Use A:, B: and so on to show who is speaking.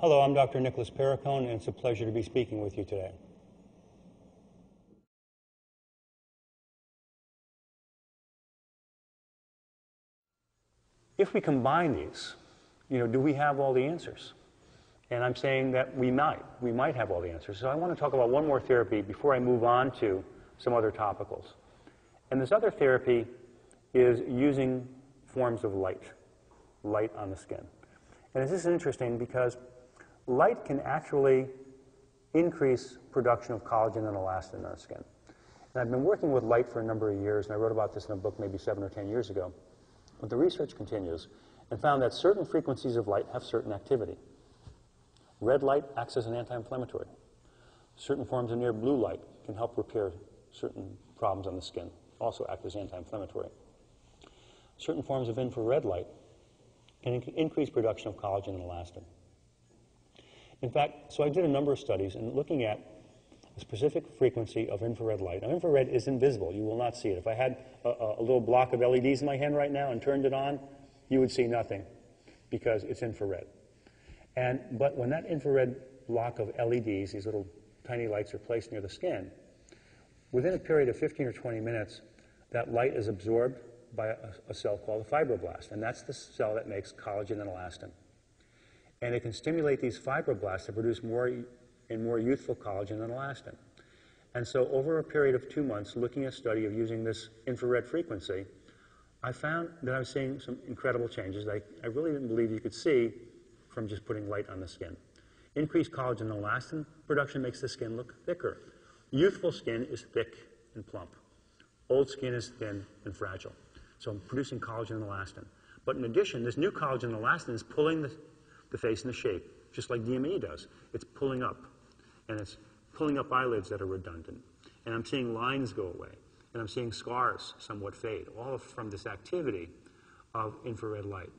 A: Hello, I'm Dr. Nicholas Perricone, and it's a pleasure to be speaking with you today. If we combine these, you know, do we have all the answers? And I'm saying that we might. We might have all the answers. So I want to talk about one more therapy before I move on to some other topicals. And this other therapy is using forms of light, light on the skin. And this is interesting because light can actually increase production of collagen and elastin in our skin. And I've been working with light for a number of years, and I wrote about this in a book maybe seven or ten years ago. But the research continues and found that certain frequencies of light have certain activity. Red light acts as an anti-inflammatory. Certain forms of near blue light can help repair certain problems on the skin, also act as anti-inflammatory. Certain forms of infrared light can increase production of collagen and elastin. In fact, so I did a number of studies and looking at a specific frequency of infrared light. Now, infrared is invisible. You will not see it. If I had a, a, little block of LEDs in my hand right now and turned it on, you would see nothing because it's infrared. And, but when that infrared block of LEDs, these little tiny lights, are placed near the skin, within a period of 15 or 20 minutes, that light is absorbed by a, a cell called a fibroblast. And that's the cell that makes collagen and elastin. And it can stimulate these fibroblasts to produce more and more youthful collagen and elastin. And so over a period of two months, looking at a study of using this infrared frequency, I found that I was seeing some incredible changes that I, I really didn't believe you could see from just putting light on the skin. Increased collagen and elastin production makes the skin look thicker. Youthful skin is thick and plump. Old skin is thin and fragile. So I'm producing collagen and elastin. But in addition, this new collagen and elastin is pulling the, the face and the shape, just like DMAE does. It's pulling up, and it's pulling up eyelids that are redundant. And I'm seeing lines go away, and I'm seeing scars somewhat fade, all from this activity of infrared light.